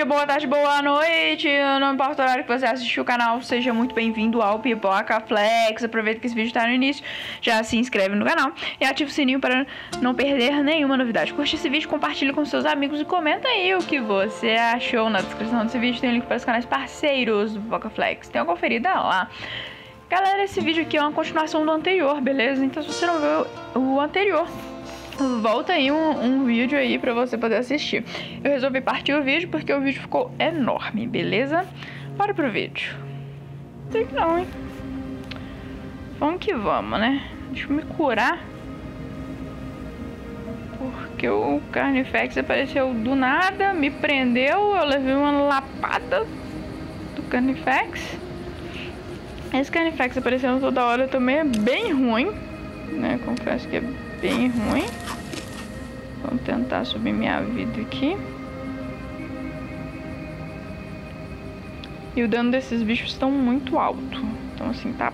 dia, boa tarde, boa noite. Não importa o horário que você assistiu o canal, seja muito bem-vindo ao Pipoca Flex. Aproveita que esse vídeo está no início, já se inscreve no canal e ativa o sininho para não perder nenhuma novidade. Curte esse vídeo, compartilha com seus amigos e comenta aí o que você achou. Na descrição desse vídeo tem o link para os canais parceiros do Pipoca Flex. Tem uma conferida lá. Galera, esse vídeo aqui é uma continuação do anterior, beleza? Então se você não viu o anterior, volta aí um, um, vídeo aí pra você poder assistir. Eu resolvi partir o vídeo porque o vídeo ficou enorme, beleza? Bora pro vídeo. Sei que não, hein? Vamos que vamos, né? Deixa eu me curar. Porque o Carnifex apareceu do nada, me prendeu, eu levei uma lapada do Carnifex. Esse Carnifex aparecendo toda hora também é bem ruim, né? Confesso que é bem ruim. Vamos tentar subir minha vida aqui. E o dano desses bichos estão muito alto. Então, assim, tá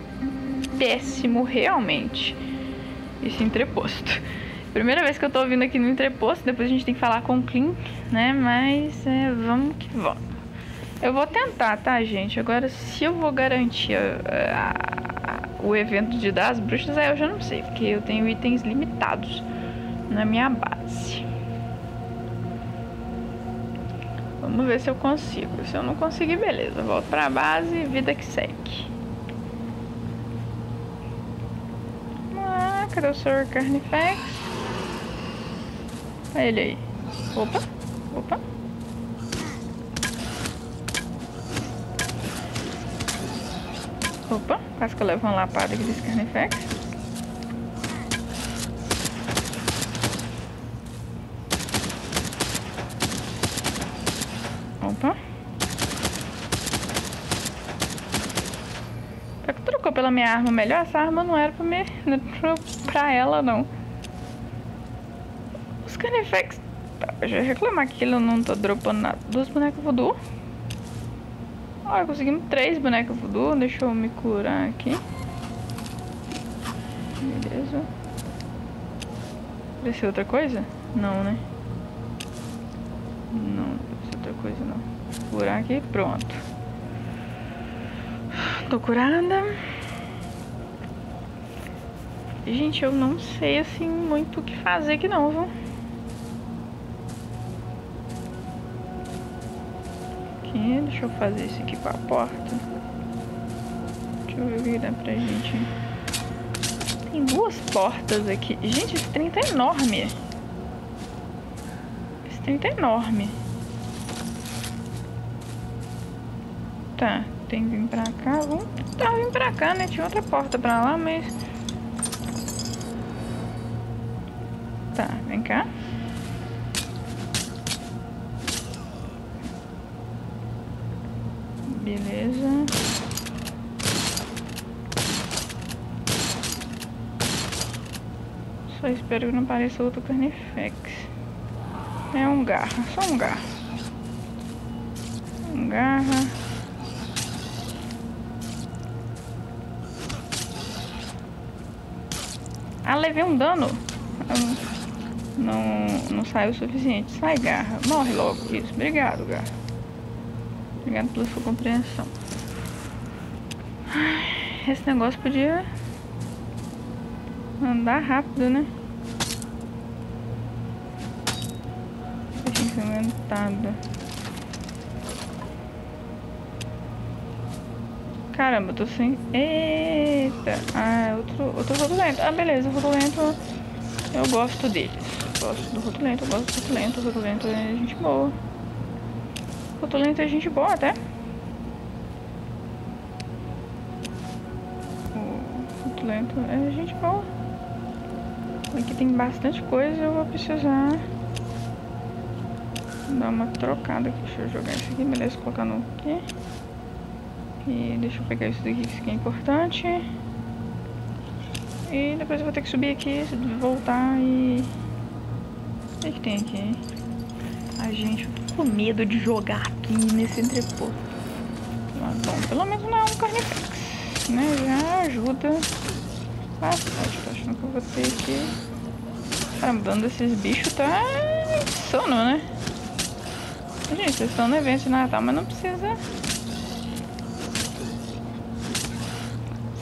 péssimo realmente. Esse entreposto. Primeira vez que eu tô vindo aqui no entreposto. Depois a gente tem que falar com o Clean, né? Mas é, vamos que vamos. Eu vou tentar, tá, gente? Agora, se eu vou garantir a, a, o evento de dar as bruxas, aí eu já não sei, porque eu tenho itens limitados na minha base. Vamos ver se eu consigo. Se eu não conseguir, beleza. Volto pra base vida que segue. Ah, cadê o Sr. Carnifex? Olha ele aí. Opa, opa. Opa, quase que eu levo uma lapada aqui desse Carnifex. Opa. Só que trocou pela minha arma melhor, essa arma não era pra, me, era pra ela, não. Os Carnifex... Tá, eu já reclamar que ele não tá dropando nada. Duas bonecas voodoo. Ó, conseguimos três bonecas voodoo. Deixa eu me curar aqui. Beleza. Deve ser outra coisa? Não, né? Não, deve ser outra coisa não. Curar aqui, pronto. Tô curada. Gente, eu não sei assim muito o que fazer aqui não, viu? aqui. Deixa eu fazer isso aqui com a porta. Deixa eu ver o que dá pra gente. Tem duas portas aqui. Gente, esse trem tá enorme. Esse trem tá enorme. Tá, tem que vir pra cá. Vamos tentar vir pra cá, né? Tinha outra porta pra lá, mas... Tá, vem cá. Beleza. Só espero que não apareça outro Carnifex. É um garra, só um garra. Um garra. Ah, levei um dano. Não, não saiu o suficiente. Sai, garra. Morre logo. Isso. Obrigado, garra. Obrigado pela sua compreensão. Esse negócio podia andar rápido, né? Deixa incrementada. Caramba, eu tô sem... Eita! Ah, outro, outro rotulento. Ah, beleza, o rotulento eu gosto deles. Gosto do rotulento, eu gosto do rotulento. O rotulento é gente boa. Rotulento é gente boa até. O Rotulento é gente boa. Aqui tem bastante coisa, eu vou precisar dar uma trocada aqui. Deixa eu jogar isso aqui, beleza, colocando aqui. E deixa eu pegar isso daqui, isso aqui é importante. E depois eu vou ter que subir aqui, voltar e... O que, tem aqui? A gente com medo de jogar aqui nesse entreposto. Mas, bom, pelo menos não é um carnifex, né? Já ajuda bastante. Tô achando que ter que... Caramba, dando esses bichos tá insano, né? Gente, vocês estão no evento de Natal, mas não precisa...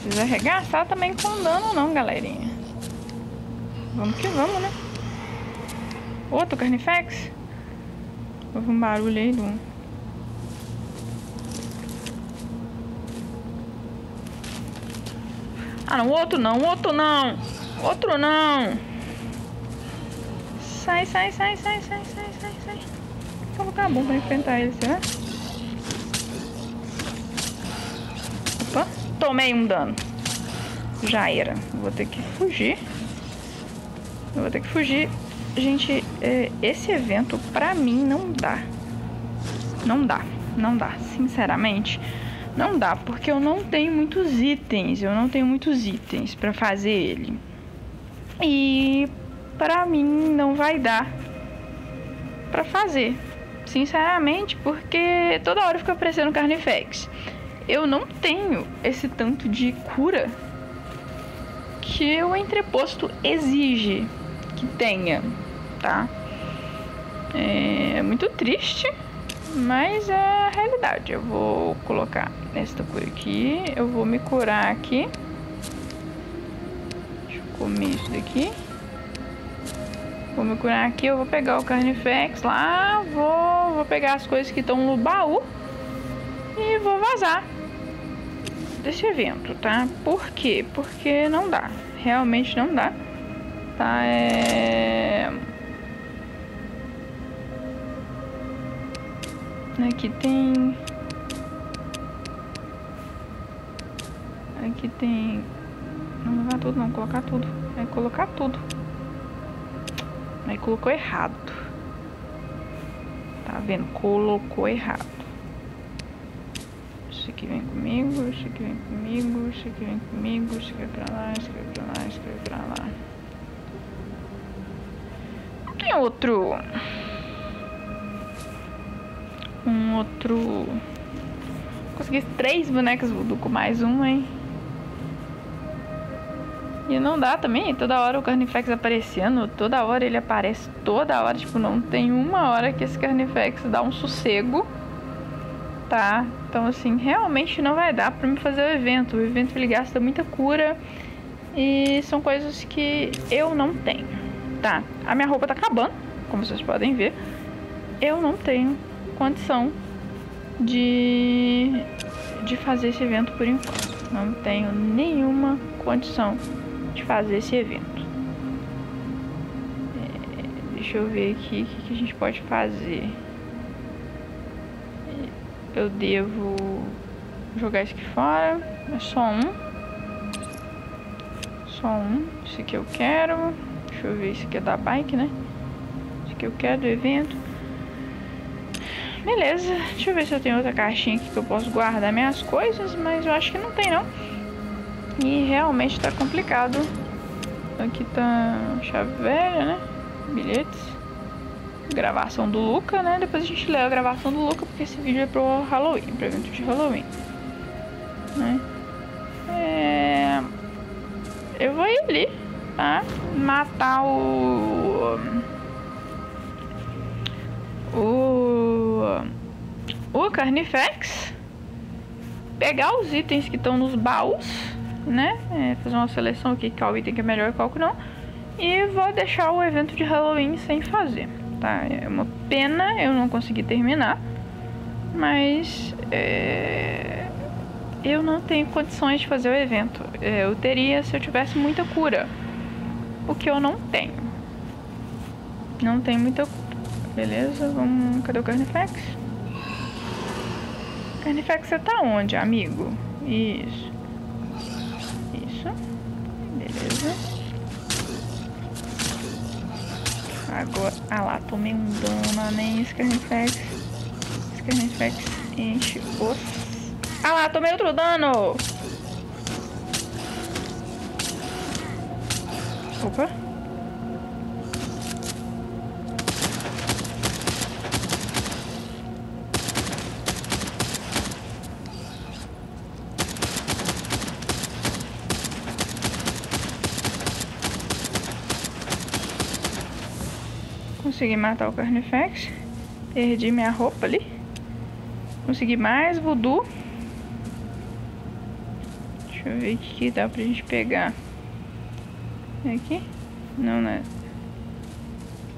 Precisa arregaçar também com dano não, galerinha. Vamos que vamos, né? Outro Carnifex? Houve um barulho aí do... Ah, não, outro não, outro não. Outro não. Sai, sai, sai, sai, sai, sai, sai, sai. Vou colocar a bomba pra enfrentar ele, será? Opa, tomei um dano. Já era. Vou ter que fugir. Vou ter que fugir. Gente, esse evento pra mim não dá. Não dá. Não dá. Sinceramente, não dá. Porque eu não tenho muitos itens. Eu não tenho muitos itens pra fazer ele. E pra mim não vai dar pra fazer. Sinceramente, porque toda hora fica aparecendo Carnifex. Eu não tenho esse tanto de cura que o entreposto exige que tenha, tá? É muito triste, mas é a realidade. Eu vou colocar esta cura aqui, eu vou me curar aqui. Deixa eu comer isso daqui. Vou me curar aqui, eu vou pegar o Carnifex lá, vou, vou pegar as coisas que estão no baú e vou vazar desse evento, tá? Por quê? Porque não dá, realmente não dá, tá? É... Aqui tem... Aqui tem... Não levar tudo não, colocar tudo. É colocar tudo. Aí colocou errado. Tá vendo? Colocou errado. Isso aqui vem comigo, isso aqui vem comigo, isso aqui vem comigo, isso aqui vai pra lá, isso aqui vai pra lá, isso aqui vai pra lá. Não tem outro... Um outro... Consegui três bonecas voodoo com mais um, hein? E não dá também, toda hora o Carnifex aparecendo, toda hora ele aparece, toda hora, tipo, não tem uma hora que esse Carnifex dá um sossego, tá? Então, assim, realmente não vai dar pra me fazer o evento. O evento ele gasta muita cura e são coisas que eu não tenho, tá? A minha roupa tá acabando, como vocês podem ver. Eu não tenho condição de, de fazer esse evento por enquanto. Não tenho nenhuma condição de fazer esse evento. É, deixa eu ver aqui o que, que a gente pode fazer. Eu devo jogar isso aqui fora. É só um. Só um. Esse aqui eu quero. Deixa eu ver, esse aqui é da bike, né? Esse aqui eu quero do evento. Beleza, deixa eu ver se eu tenho outra caixinha aqui que eu posso guardar minhas coisas, mas eu acho que não tem não. E realmente tá complicado. Aqui tá chave velha, né? Bilhetes. Gravação do Luca, né? Depois a gente lê a gravação do Luca, porque esse vídeo é pro Halloween, pro evento de Halloween. Né? É... Eu vou ir ali, tá? Matar o... O Carnifex. Pegar os itens que estão nos baús né? É, fazer uma seleção aqui, qual item que é melhor e qual que não. E vou deixar o evento de Halloween sem fazer, tá? É uma pena eu não conseguir terminar, mas é, eu não tenho condições de fazer o evento. É, eu teria se eu tivesse muita cura, o que eu não tenho. Não tem muita cura. Beleza, vamos... Cadê o Carnifex? Carnifex, você tá onde, amigo? Isso. Beleza. Agora... Ah lá, tomei um dano, nem Scarnifex. Scarnifex enche os... Ah lá, tomei outro dano! Opa. Consegui matar o Carnifex. Perdi minha roupa ali. Consegui mais voodoo. Deixa eu ver o que, dá pra gente pegar. É aqui? Não, né?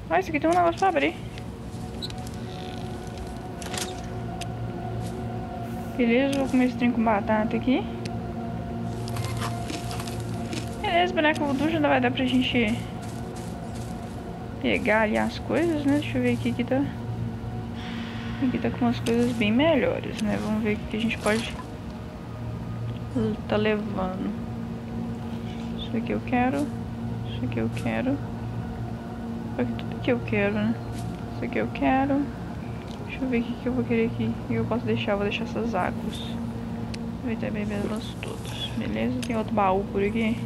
Ah, isso aqui tem um negócio pra abrir. Beleza, vou comer esse trem com batata aqui. Beleza, boneco voodoo já vai dar pra gente pegar ali as coisas, né? Deixa eu ver aqui que tá... Aqui tá com umas coisas bem melhores, né? Vamos ver o que a gente pode tá levando. Isso aqui eu quero. Isso aqui eu quero. Tudo que eu quero, né? Isso aqui eu quero. Deixa eu ver o que, que eu vou querer aqui. O que eu posso deixar? vou deixar essas águas. Até beber elas todas. Beleza? Tem outro baú por aqui.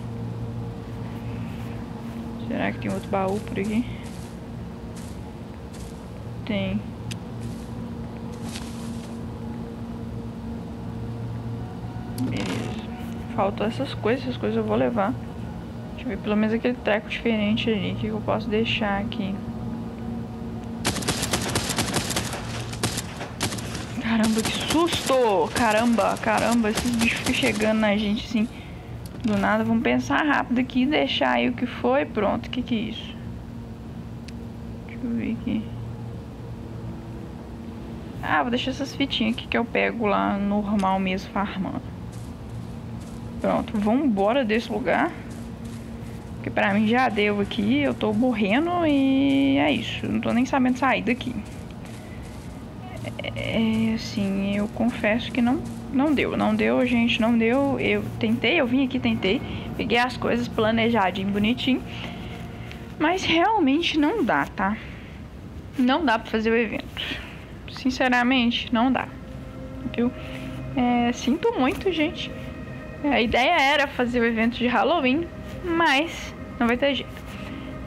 Será que tem outro baú por aqui? Tem. Beleza. Faltam essas coisas, essas coisas eu vou levar. Deixa eu ver pelo menos aquele treco diferente ali que eu posso deixar aqui. Caramba, que susto! Caramba, caramba, esses bichos ficam chegando na gente assim do nada. Vamos pensar rápido aqui e deixar aí o que foi. Pronto, o que que é isso? Deixa eu ver aqui. Ah, vou deixar essas fitinhas aqui que eu pego lá normal mesmo, farmando. Pronto, vamos embora desse lugar. Porque pra mim já deu aqui, eu tô morrendo e é isso. Não tô nem sabendo sair daqui. É, assim, eu confesso que não, não deu. Não deu, gente, não deu. Eu tentei, eu vim aqui, tentei. Peguei as coisas planejadinho, bonitinho. Mas realmente não dá, tá? Não dá pra fazer o evento. Sinceramente, não dá. Viu? É, sinto muito, gente. A ideia era fazer o evento de Halloween, mas não vai ter jeito.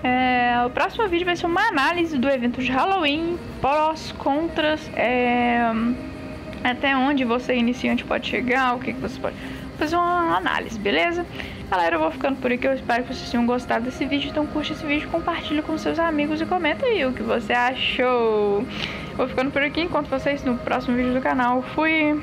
É, o próximo vídeo vai ser uma análise do evento de Halloween, prós, contras, é, até onde você iniciante pode chegar, o que, que você pode fazer uma análise, beleza? Galera, eu vou ficando por aqui, eu espero que vocês tenham gostado desse vídeo, então curte esse vídeo, compartilha com seus amigos e comenta aí o que você achou. Vou ficando por aqui, encontro vocês no próximo vídeo do canal. Fui!